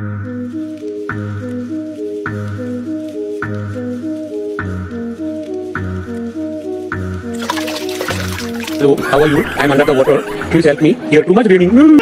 Hello, how are you? I'm under the water. Please help me. Here, too much raining.